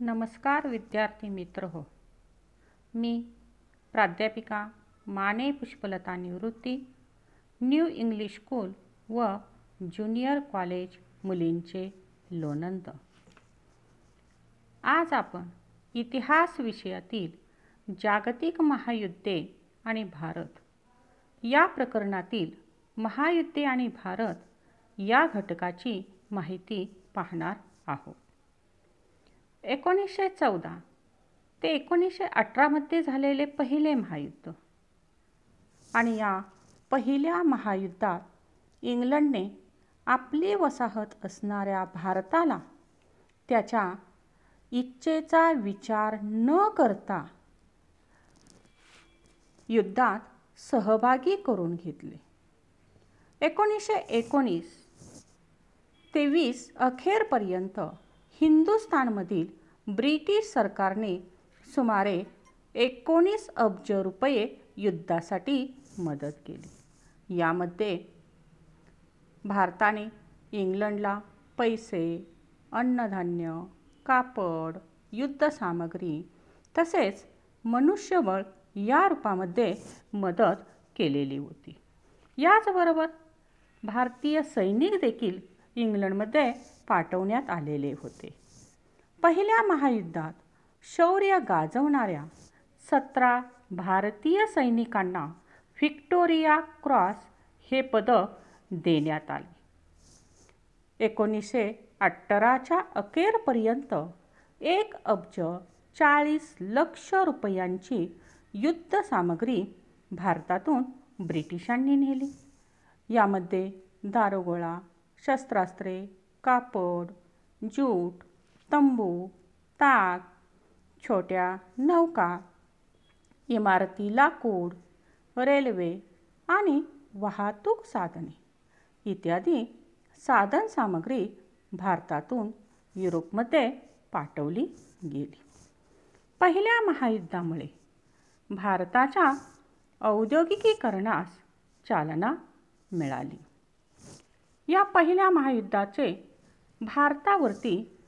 नमस्कार विद्यार्थी मित्र हो। मी प्राध्यापिका Mane Pushpalata Nivrutti New English School व ज्युनियर कॉलेज मुलींचे लोणंद। आज आपण इतिहास विषयातील जागतिक महायुद्धे आणि भारत या प्रकरणातील महायुद्धे आणि भारत या घटकाची माहिती पाहणार आहोत। एकोणीसशे चौदा ते एकोणीसशे अठरामध्ये झालेले पहिले महायुद्ध. आणि या पहिल्या महायुद्धात इंग्लंडने आपली वसाहत असणाऱ्या भारताला त्याच्या इच्छेचा विचार न करता युद्धात सहभागी करून घेतले. एकोणीसशे एकोणीस ते वीस अखेरपर्यंत हिंदुस्थानमधील ब्रिटिश सरकारने सुमारे एकोणीस अब्ज रुपये युद्धासाठी मदत केली. यामध्ये भारताने इंग्लंडला पैसे अन्नधान्य कापड युद्धसामग्री तसेच मनुष्यबळ या रूपामध्ये मदत केलेली होती. याचबरोबर भारतीय सैनिक देखील इंग्लंडमध्ये पाठवण्यात आलेले होते. पहिल्या महायुद्धात शौर्य गाजवणाऱ्या सतरा भारतीय सैनिकांना व्हिक्टोरिया क्रॉस हे पदक देण्यात आले. एकोणीसशे अठराच्या अखेरपर्यंत एक अब्ज चाळीस लक्ष रुपयांची युद्धसामग्री भारतातून ब्रिटिशांनी नेली. यामध्ये दारोगोळा शस्त्रास्त्रे कापड ज्यूट तंबू ताक छोट्या नौका इमारती लाकूड रेल्वे आणि वाहतूक साधने इत्यादी साधन सामग्री भारतातून युरोपमध्ये पाठवली गेली. पहिल्या महायुद्धामुळे भारताच्या औद्योगिकीकरणास चालना मिळाली. या पहिल्या महायुद्धाचे भारतावरती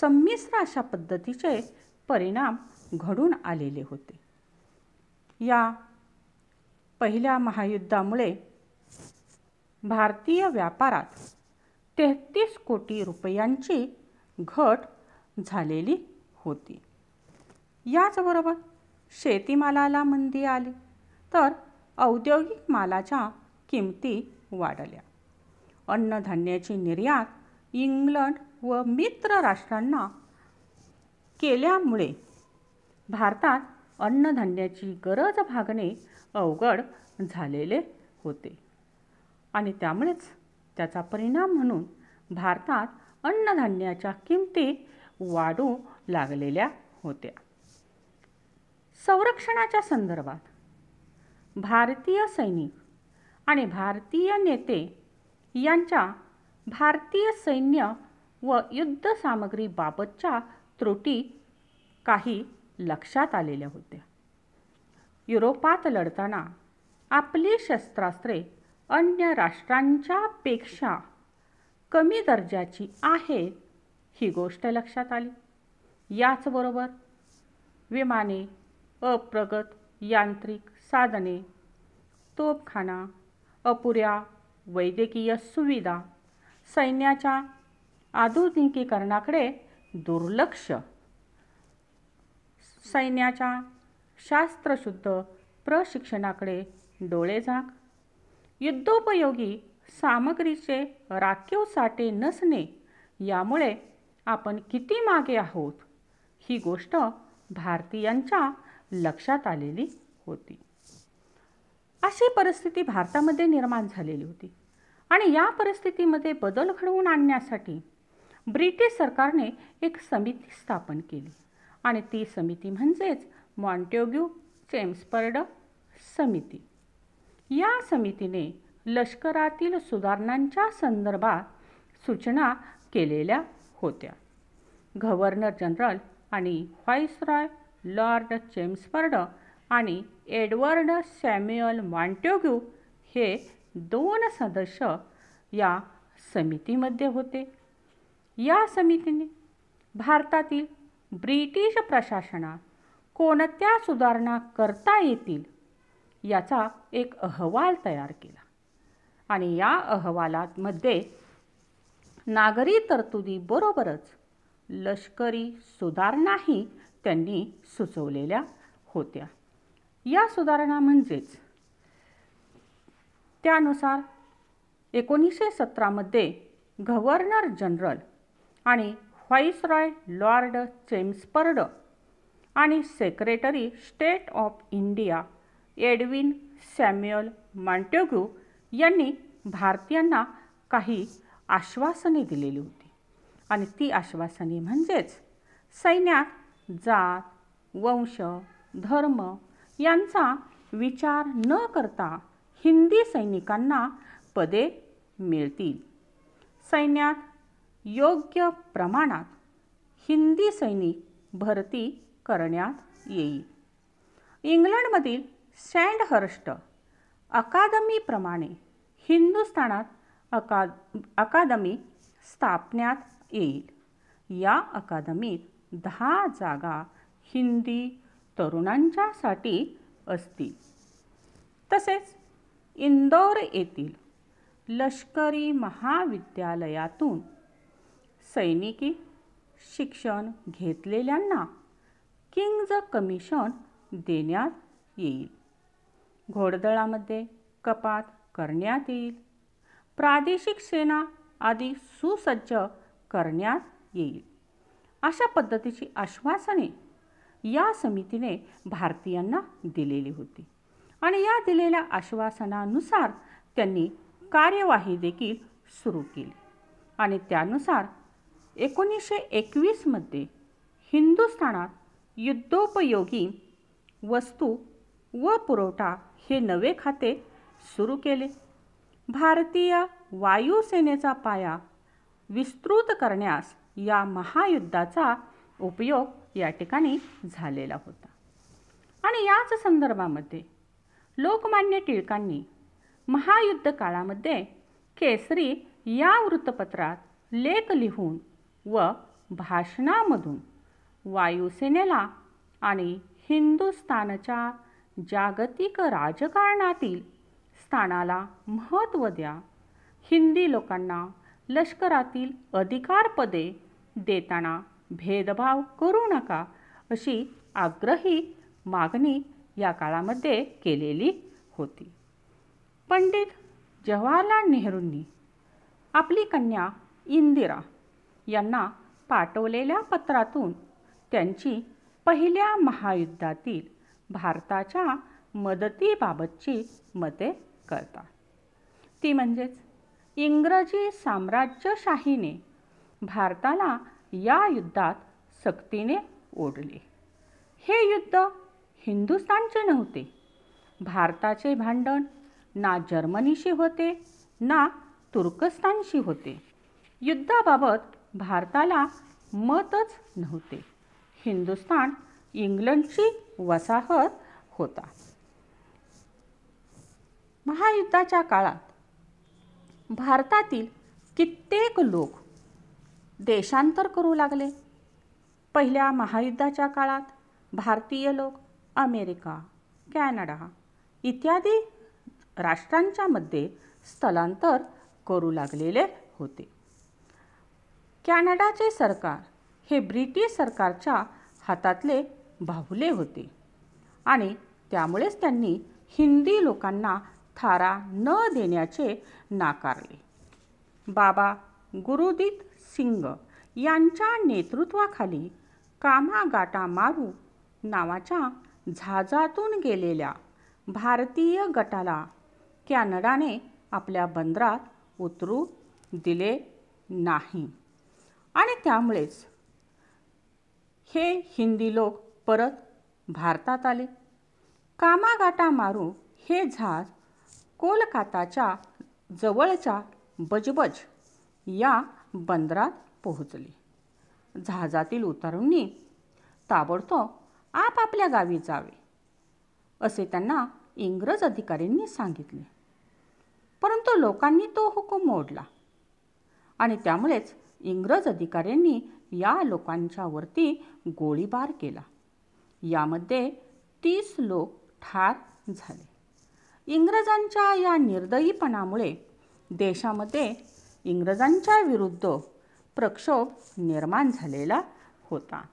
संमिश्र अशा पद्धतीचे परिणाम घडून आलेले होते. या पहिल्या महायुद्धामुळे भारतीय व्यापारात तेहतीस कोटी रुपयांची घट झालेली होती. याचबरोबर शेतीमालाला मंदी आली तर औद्योगिक मालाच्या किमती वाढल्या. अन्नधान्याची निर्यात इंग्लंड व मित्र राष्ट्रांना केल्यामुळे भारतात अन्नधान्याची गरज भागणे अवघड झालेले होते. आणि त्यामुळेच त्याचा परिणाम म्हणून भारतात अन्नधान्याच्या किमती वाढू लागलेल्या होत्या. संरक्षणाच्या संदर्भात भारतीय सैनिक आणि भारतीय नेते यांच्या भारतीय सैन्य व युद्धसामग्रीबाबतच्या त्रुटी काही लक्षात आलेल्या होत्या. युरोपात लढताना आपली शस्त्रास्त्रे अन्य राष्ट्रांच्या पेक्षा कमी दर्जाची आहेत ही गोष्ट लक्षात आली. याचबरोबर विमाने अप्रगत यांत्रिक साधने तोपखाना अपुऱ्या वैद्यकीय सुविधा सैन्याच्या आधुनिकीकरणाकडे दुर्लक्ष. सैन्याच्या शास्त्रशुद्ध प्रशिक्षणाकडे डोळेझाक युद्धोपयोगी सामग्रीचे राखीव साठे नसणे यामुळे आपण किती मागे आहोत ही गोष्ट भारतीयांच्या लक्षात आलेली होती. अशी परिस्थिती भारतामध्ये निर्माण झालेली होती. आणि या परिस्थितीमध्ये बदल घडवून आणण्यासाठी ब्रिटिश सरकारने एक समिती स्थापन केली. आणि ती समिती म्हणजेच मॉन्टेग्यू चेम्सपर्ड समिती. या समितीने लष्करातील सुधारणांच्या संदर्भात सूचना केलेल्या होत्या. गव्हर्नर जनरल आणि व्हाईसरॉय लॉर्ड चेम्सपर्ड आणि एडवर्ड सॅम्युअल मॉन्टेग्यू हे दोन सदस्य या समितीमध्ये होते. या समितीने भारतातील ब्रिटिश प्रशासनात कोणत्या सुधारणा करता येतील याचा एक अहवाल तयार केला. आणि या अहवालामध्ये नागरी तरतुदीबरोबरच लष्करी सुधारणाही त्यांनी सुचवलेल्या होत्या. या सुधारणा म्हणजेच त्यानुसार एकोणीसशे सतरामध्ये गव्हर्नर जनरल आणि व्हाईसरॉय लॉर्ड चेम्सपर्ड आणि secretary state of India Edwin Samuel Montagu यांनी भारतीयांना काही आश्वासने दिलेली होती. आणि ती आश्वासने म्हणजेच सैन्यात जात वंश धर्म यांचा विचार न करता हिंदी सैनिकांना पदे मिळतील. सैन्यात योग्य प्रमाणात हिंदी सैनिक भरती करण्यात येईल. इंग्लंडमधील सँडहर्स्ट अकादमीप्रमाणे हिंदुस्थानात अका अकादमी स्थापण्यात येईल. या अकादमीत दहा जागा हिंदी तरुणांच्यासाठी असतील. तसेच इंदोर येथील लष्करी महाविद्यालयातून सैनिकी शिक्षण घेतलेल्यांना किंग्ज कमिशन देण्यात येईल. घोडदळामध्ये कपात करण्यात येईल. प्रादेशिक सेना आदी सुसज्ज करण्यात येईल. अशा पद्धतीची आश्वासने या समितीने भारतीयांना दिलेली होती. आणि या दिलेल्या आश्वासनानुसार त्यांनी कार्यवाही देखील सुरू केली. आणि त्यानुसार एकोणीसशे एकवीसमध्ये हिंदुस्थानात युद्धोपयोगी वस्तू व पुरवठा हे नवे खाते सुरू केले. भारतीय वायुसेनेचा पाया विस्तृत करण्यास या महायुद्धाचा उपयोग या ठिकाणी झालेला होता. आणि याच संदर्भामध्ये लोकमान्य टिळकांनी महायुद्ध काळामध्ये केसरी या वृत्तपत्रात लेख लिहून व भाषणामधून वायुसेनेला आणि हिंदुस्थानच्या जागतिक राजकारणातील स्थानाला महत्त्व द्या हिंदी लोकांना लष्करातील अधिकारपदे देताना भेदभाव करू नका अशी आग्रही मागणी या काळामध्ये केलेली होती. पंडित जवाहरलाल नेहरूंनी आपली कन्या इंदिरा यांना पाठवलेल्या पत्रातून त्यांची पहिल्या महायुद्धातील भारताच्या मदतीबाबतची मते करतात ती म्हणजेच इंग्रजी साम्राज्यशाहीने भारताला या युद्धात सक्तीने ओढले. हे युद्ध हिंदुस्थानचे नव्हते. भारताचे भांडण ना जर्मनीशी होते ना तुर्कस्तानशी होते. युद्धाबाबत भारताला मतच नव्हते. हिंदुस्थान इंग्लंडची वसाहत होता. महायुद्धाच्या काळात भारतातील कित्येक लोक देशांतर करू लागले. पहिल्या महायुद्धाच्या काळात भारतीय लोक अमेरिका कॅनडा इत्यादी राष्ट्रांच्या मध्ये स्थलांतर करू लागलेले होते. कॅनडाचे सरकार हे ब्रिटिश सरकारच्या हातातले बाहुले होते आणि त्यामुळेच त्यांनी हिंदी लोकांना थारा न देण्याचे नाकारले. बाबा गुरुदीत सिंग यांच्या नेतृत्वाखाली कामागाटा मारू नावाच्या झाजातून गेलेल्या भारतीय गटाला कॅनडाने आपल्या बंदरात उतरू दिले नाही. आणि त्यामुळेच हे हिंदी लोक परत भारतात आले. कामागाटा मारू हे जहाज कोलकाताच्या जवळच्या बजबज या बंदरात पोहोचले. जहाजातील उतरूंनी ताबडतोब आपापल्या गावी जावे असे त्यांना इंग्रज अधिकाऱ्यांनी सांगितले. परंतु लोकांनी तो हुकूम मोडला आणि त्यामुळेच इंग्रज अधिकाऱ्यांनी या लोकांच्यावरती गोळीबार केला. यामध्ये तीस लोक ठार झाले. इंग्रजांच्या या निर्दयीपणामुळे देशामध्ये इंग्रजांच्या विरुद्ध प्रक्षोभ निर्माण झालेला होता.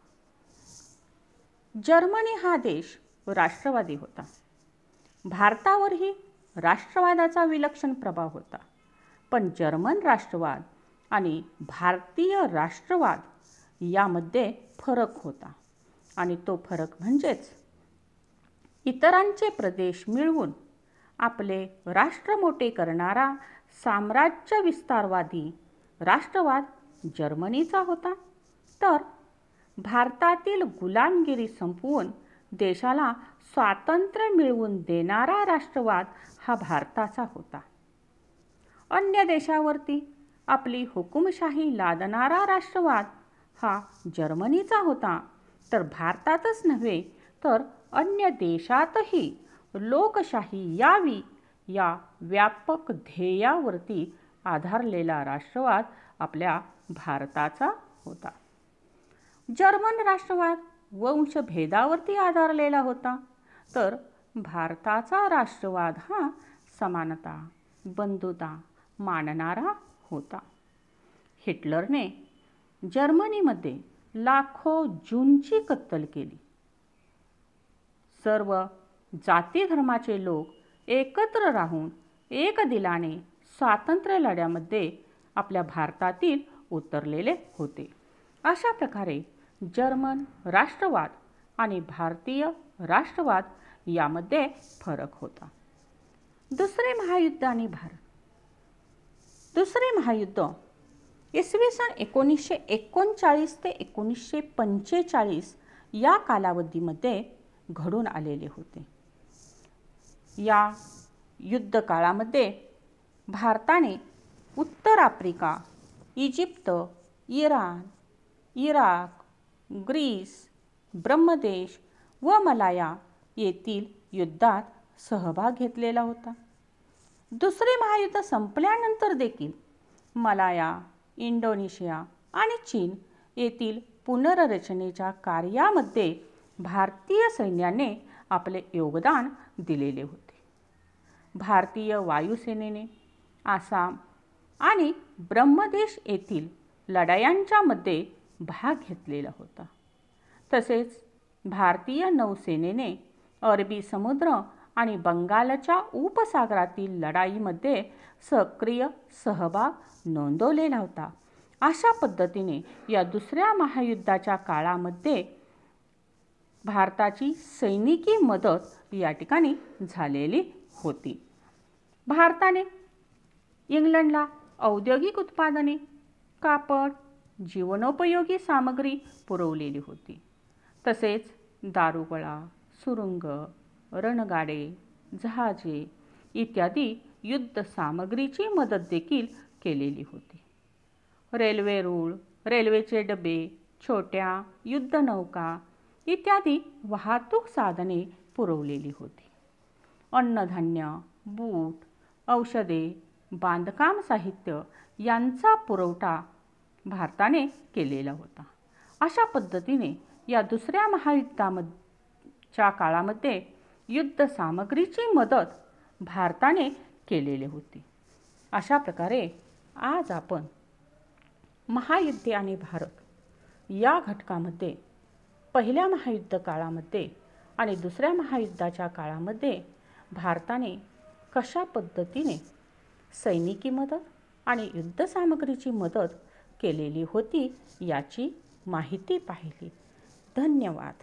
जर्मनी हा देश राष्ट्रवादी होता. भारतावरही राष्ट्रवादाचा विलक्षण प्रभाव होता. पण जर्मन राष्ट्रवाद आणि भारतीय राष्ट्रवाद यामध्ये फरक होता. आणि तो फरक म्हणजेच इतरांचे प्रदेश मिळवून आपले राष्ट्र मोठे करणारा साम्राज्य विस्तारवादी राष्ट्रवाद जर्मनीचा होता. तर भारतातील गुलामगिरी संपवून देशाला स्वातंत्र्य मिळवून देणारा राष्ट्रवाद हा भारताचा होता. अन्य देशावरती आपली हुकुमशाही लादणारा राष्ट्रवाद हा जर्मनीचा होता. तर भारतातच नव्हे तर अन्य देशातही लोकशाही यावी या व्यापक ध्येयावरती आधारलेला राष्ट्रवाद आपल्या भारताचा होता. जर्मन राष्ट्रवाद वंशभेदावरती आधारलेला होता. तर भारताचा राष्ट्रवाद हा समानता बंधुता मानणारा होता. हिटलरने जर्मनीमध्ये लाखो जूनची कत्तल केली. सर्व जाती धर्माचे लोक एकत्र राहून एक दिलाने स्वातंत्र्य लढ्यामध्ये आपल्या भारतातील उतरलेले होते. अशा प्रकारे जर्मन राष्ट्रवाद आणि भारतीय राष्ट्रवाद यामध्ये फरक होता. दुसरे महायुद्ध आणि भारत दुसरे महायुद्ध इसवी सन एकोणीसशे एकोणचाळीस ते एकोणीसशे पंचेचाळीस या कालावधीमध्ये घडून आलेले होते. या युद्ध काळामध्ये भारताने उत्तर Africa Egypt Iran Iraq Greece Brahmadesh व मलाया येथील युद्धात सहभाग घेतलेला होता. दुसरे महायुद्ध संपल्यानंतर देखील मलाया इंडोनेशिया आणि चीन येथील पुनर्रचनेच्या कार्यामध्ये भारतीय सैन्याने आपले योगदान दिलेले होते. भारतीय वायुसेनेने आसाम आणि ब्रह्मदेश येथील लढायांच्यामध्ये भाग घेतलेला होता. तसेच भारतीय नौसेनेने अरबी समुद्र आणि बंगालच्या उपसागरातील लढाईमध्ये सक्रिय सहभाग नोंदवलेला होता. अशा पद्धतीने या दुसऱ्या महायुद्धाच्या काळामध्ये भारताची सैनिकी मदत या ठिकाणी झालेली होती. भारताने इंग्लंडला औद्योगिक उत्पादने कापड जीवनोपयोगी सामग्री पुरवलेली होती. तसेच दारुगळा सुरुंग रणगाडे जहाजे इत्यादी युद्ध सामग्रीची मदत देखील केलेली होती. रेल्वे रूळ रेल्वेचे डबे छोट्या युद्धनौका इत्यादी वाहतूक साधने पुरवलेली होती. अन्नधान्य बूट औषधे बांधकाम साहित्य यांचा पुरवठा भारताने केलेला होता. अशा पद्धतीने या दुसऱ्या महायुद्धामच्या काळामध्ये युद्ध सामग्रीची मदत भारताने केलेली होती. अशा प्रकारे आज आपण महायुद्धे आणि भारत या घटकामध्ये पहिल्या महायुद्ध काळामध्ये आणि दुसऱ्या महायुद्धाच्या काळामध्ये भारताने कशा पद्धतीने सैनिकी मदत आणि युद्धसामग्रीची मदत केलेली होती याची माहिती पाहिली. धन्यवाद.